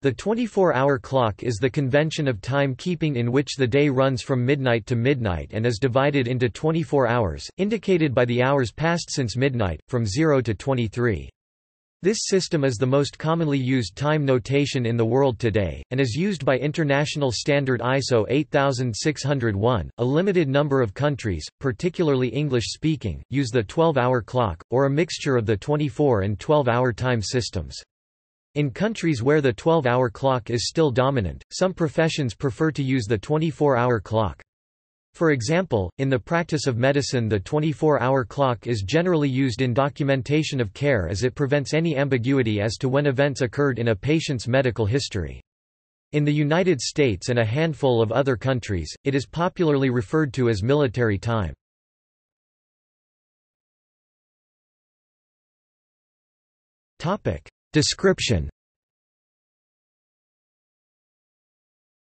The 24-hour clock is the convention of time-keeping in which the day runs from midnight to midnight and is divided into 24 hours, indicated by the hours passed since midnight, from 0 to 23. This system is the most commonly used time notation in the world today, and is used by International Standard ISO 8601. A limited number of countries, particularly English-speaking, use the 12-hour clock, or a mixture of the 24 and 12-hour time systems. In countries where the 12-hour clock is still dominant, some professions prefer to use the 24-hour clock. For example, in the practice of medicine the 24-hour clock is generally used in documentation of care as it prevents any ambiguity as to when events occurred in a patient's medical history. In the United States and a handful of other countries, it is popularly referred to as military time. Description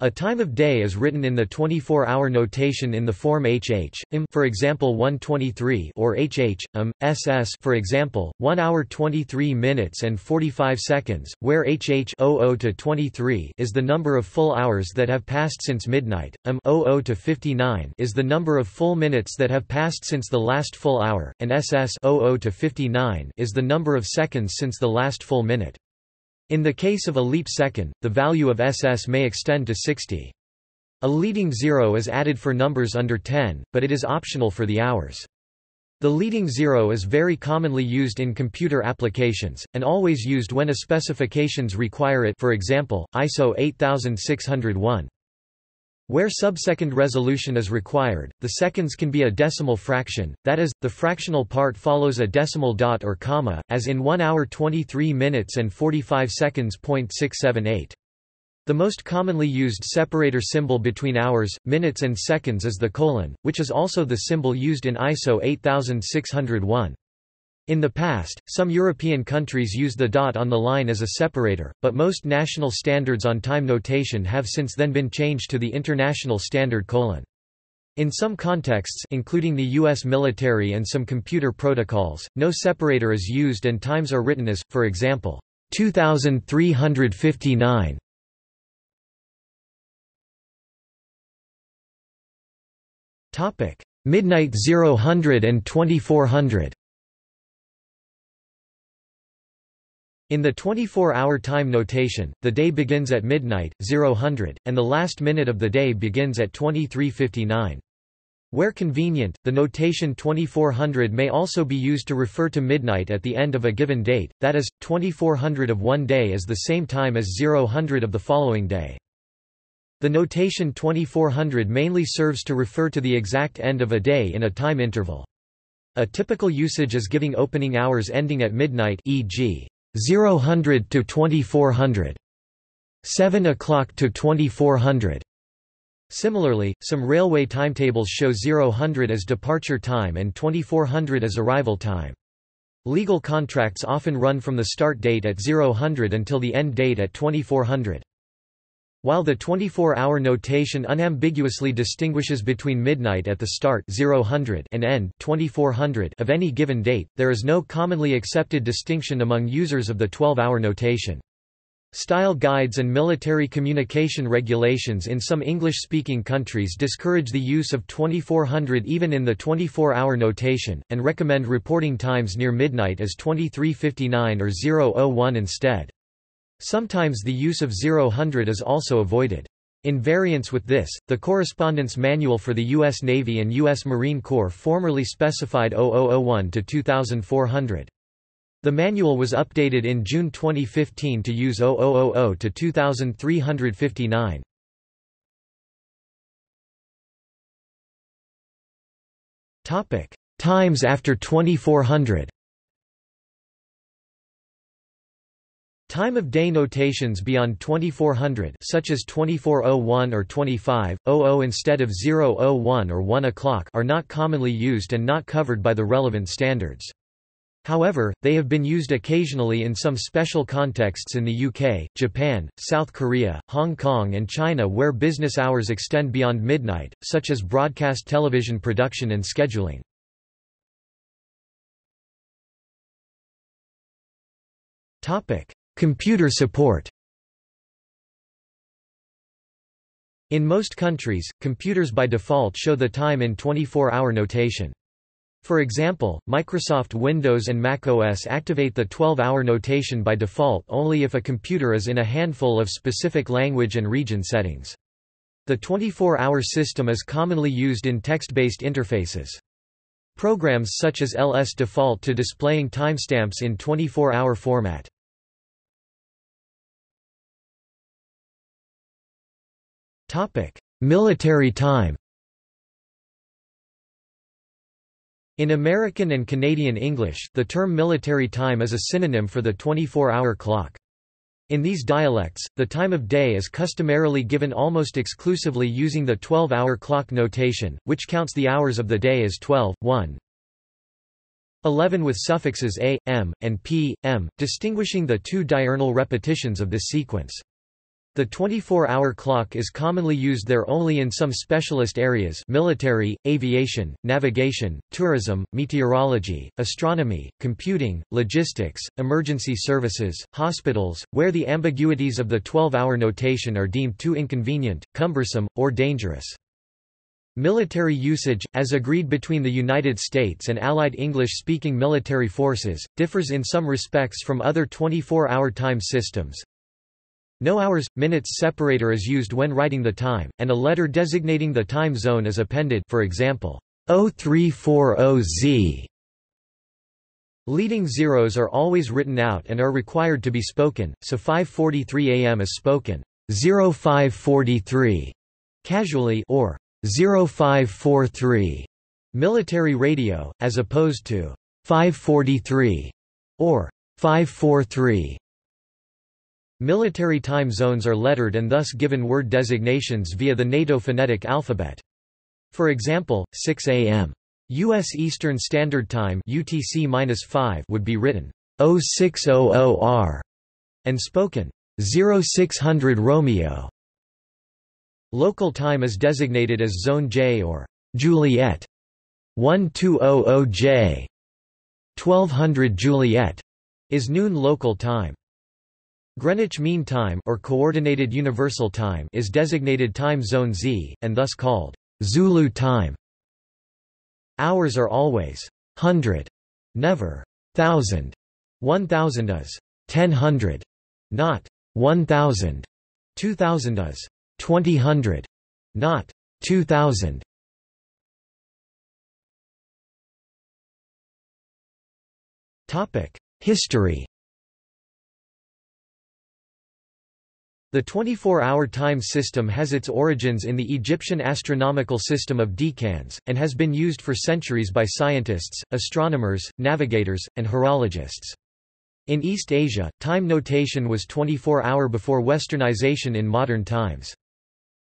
A time of day is written in the 24-hour notation in the form HH, for example 123 or HH, SS for example, 1 hour 23 minutes and 45 seconds, where HH 00 to 23 is the number of full hours that have passed since midnight, um 00 to 59 is the number of full minutes that have passed since the last full hour, and SS 00 to 59 is the number of seconds since the last full minute. In the case of a leap second, the value of SS may extend to 60. A leading zero is added for numbers under 10, but it is optional for the hours. The leading zero is very commonly used in computer applications, and always used when a specifications require it for example, ISO 8601. Where subsecond resolution is required, the seconds can be a decimal fraction, that is, the fractional part follows a decimal dot or comma, as in 1 hour 23 minutes and 45 seconds. 678. The most commonly used separator symbol between hours, minutes and seconds is the colon, which is also the symbol used in ISO 8601. In the past, some European countries used the dot on the line as a separator, but most national standards on time notation have since then been changed to the international standard colon. In some contexts including the U.S. military and some computer protocols, no separator is used and times are written as, for example, 2359. Midnight 0 and 2400 In the 24-hour time notation, the day begins at midnight, 0000, and the last minute of the day begins at 2359. Where convenient, the notation 2400 may also be used to refer to midnight at the end of a given date, that is, 2400 of one day is the same time as 0000 of the following day. The notation 2400 mainly serves to refer to the exact end of a day in a time interval. A typical usage is giving opening hours ending at midnight e.g. 0000 to 2400 7 o'clock to 2400 Similarly, some railway timetables show 0000 as departure time and 2400 as arrival time. Legal contracts often run from the start date at 0000 until the end date at 2400. While the 24-hour notation unambiguously distinguishes between midnight at the start 0000 and end 2400 of any given date, there is no commonly accepted distinction among users of the 12-hour notation. Style guides and military communication regulations in some English-speaking countries discourage the use of 2400 even in the 24-hour notation, and recommend reporting times near midnight as 2359 or 001 instead. Sometimes the use of 0 is also avoided. In variance with this, the Correspondence Manual for the U.S. Navy and U.S. Marine Corps formerly specified 0001 to 2400. The manual was updated in June 2015 to use 0000 to 2359. Times after 2400 Time of day notations beyond 2400 such as 2401 or 2500 instead of 001 or 1 o'clock are not commonly used and not covered by the relevant standards. However, they have been used occasionally in some special contexts in the UK, Japan, South Korea, Hong Kong and China where business hours extend beyond midnight, such as broadcast television production and scheduling. Topic: Computer support In most countries, computers by default show the time in 24-hour notation. For example, Microsoft Windows and macOS activate the 12-hour notation by default only if a computer is in a handful of specific language and region settings. The 24-hour system is commonly used in text-based interfaces. Programs such as LS default to displaying timestamps in 24-hour format. Military time In American and Canadian English, the term military time is a synonym for the 24-hour clock. In these dialects, the time of day is customarily given almost exclusively using the 12-hour clock notation, which counts the hours of the day as 12, 1, 11 with suffixes a, m, and p, m, distinguishing the two diurnal repetitions of this sequence. The 24-hour clock is commonly used there only in some specialist areas military, aviation, navigation, tourism, meteorology, astronomy, computing, logistics, emergency services, hospitals, where the ambiguities of the 12-hour notation are deemed too inconvenient, cumbersome, or dangerous. Military usage, as agreed between the United States and Allied English-speaking military forces, differs in some respects from other 24-hour time systems. No hours, minutes separator is used when writing the time, and a letter designating the time zone is appended for example, 0340Z. Leading zeros are always written out and are required to be spoken, so 5.43 am is spoken 0543 casually or 0543 military radio, as opposed to 543 or 543 Military time zones are lettered and thus given word designations via the NATO phonetic alphabet. For example, 6 a.m. U.S. Eastern Standard Time UTC-5 would be written 0600R and spoken 0600 Romeo. Local time is designated as Zone J or Juliet 1200J. 1200 Juliet is noon local time. Greenwich Mean Time or Coordinated Universal Time is designated time zone Z, and thus called Zulu time. Hours are always hundred, never thousand. One thousand is ten hundred, not one thousand. Two thousand is twenty hundred, not two thousand. History The 24-hour time system has its origins in the Egyptian astronomical system of decans, and has been used for centuries by scientists, astronomers, navigators, and horologists. In East Asia, time notation was 24-hour before westernization in modern times.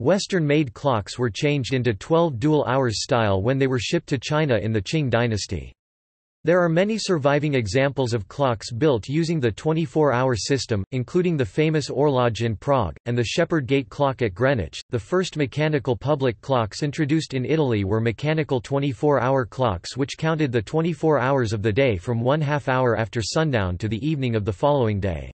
Western-made clocks were changed into 12 dual hours style when they were shipped to China in the Qing dynasty. There are many surviving examples of clocks built using the 24-hour system, including the famous Orloj in Prague, and the Shepherd Gate clock at Greenwich. The first mechanical public clocks introduced in Italy were mechanical 24-hour clocks which counted the 24 hours of the day from one half hour after sundown to the evening of the following day.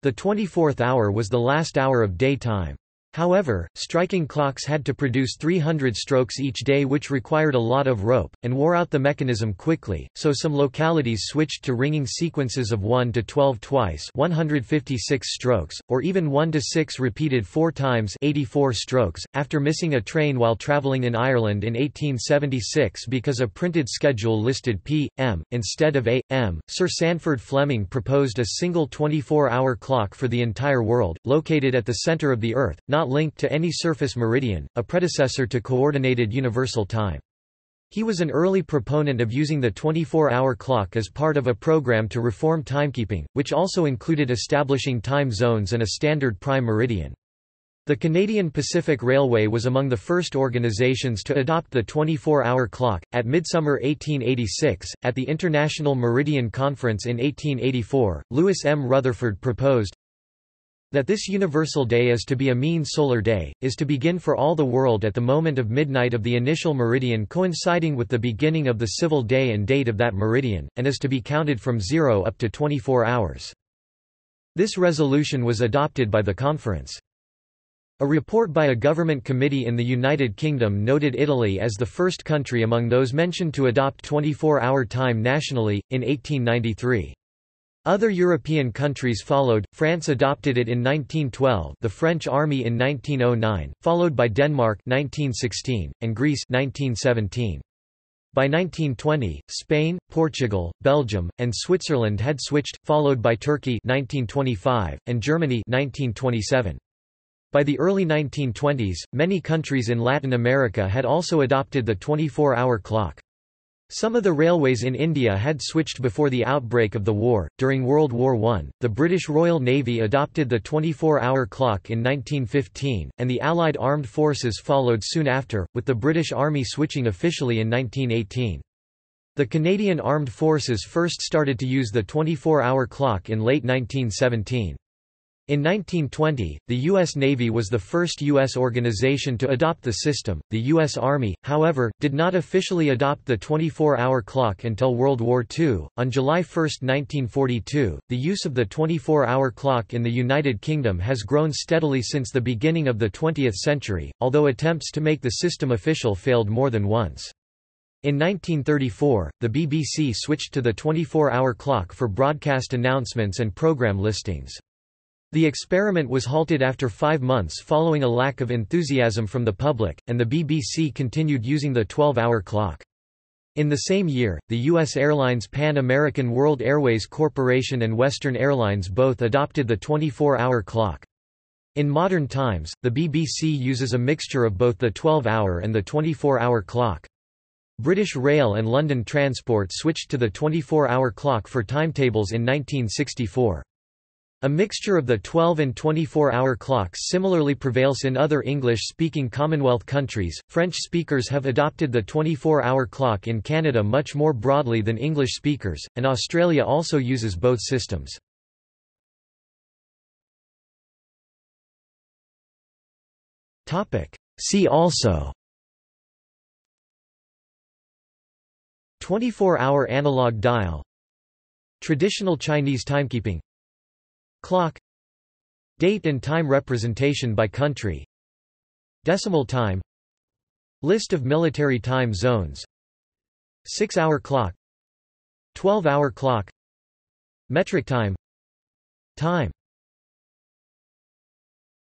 The 24th hour was the last hour of daytime. However, striking clocks had to produce 300 strokes each day which required a lot of rope, and wore out the mechanism quickly, so some localities switched to ringing sequences of 1 to 12 twice 156 strokes, or even 1 to 6 repeated 4 times 84 strokes. After missing a train while travelling in Ireland in 1876 because a printed schedule listed p.m. instead of a.m., Sir Sandford Fleming proposed a single 24-hour clock for the entire world, located at the centre of the Earth, not not linked to any surface meridian, a predecessor to Coordinated Universal Time. He was an early proponent of using the 24-hour clock as part of a program to reform timekeeping, which also included establishing time zones and a standard prime meridian. The Canadian Pacific Railway was among the first organizations to adopt the 24-hour clock. At midsummer 1886, at the International Meridian Conference in 1884, Lewis M. Rutherfurd proposed, that this universal day is to be a mean solar day, is to begin for all the world at the moment of midnight of the initial meridian coinciding with the beginning of the civil day and date of that meridian, and is to be counted from zero up to 24 hours. This resolution was adopted by the conference. A report by a government committee in the United Kingdom noted Italy as the first country among those mentioned to adopt 24-hour time nationally, in 1893. Other European countries followed, France adopted it in 1912 the French Army in 1909, followed by Denmark 1916, and Greece 1917. By 1920, Spain, Portugal, Belgium, and Switzerland had switched, followed by Turkey 1925, and Germany 1927. By the early 1920s, many countries in Latin America had also adopted the 24-hour clock. Some of the railways in India had switched before the outbreak of the war. During World War I, the British Royal Navy adopted the 24-hour clock in 1915, and the Allied armed forces followed soon after, with the British Army switching officially in 1918. The Canadian Armed Forces first started to use the 24-hour clock in late 1917. In 1920, the U.S. Navy was the first U.S. organization to adopt the system. The U.S. Army, however, did not officially adopt the 24 hour clock until World War II. On July 1, 1942, the use of the 24 hour clock in the United Kingdom has grown steadily since the beginning of the 20th century, although attempts to make the system official failed more than once. In 1934, the BBC switched to the 24 hour clock for broadcast announcements and program listings. The experiment was halted after five months following a lack of enthusiasm from the public, and the BBC continued using the 12-hour clock. In the same year, the U.S. Airlines Pan American World Airways Corporation and Western Airlines both adopted the 24-hour clock. In modern times, the BBC uses a mixture of both the 12-hour and the 24-hour clock. British Rail and London Transport switched to the 24-hour clock for timetables in 1964. A mixture of the 12 and 24-hour clocks similarly prevails in other English-speaking Commonwealth countries. French speakers have adopted the 24-hour clock in Canada much more broadly than English speakers, and Australia also uses both systems. Topic: See also 24-hour analog dial Traditional Chinese timekeeping Clock. Date and time representation by country. Decimal time. List of military time zones. 6-hour clock. 12-hour clock. Metric time. Time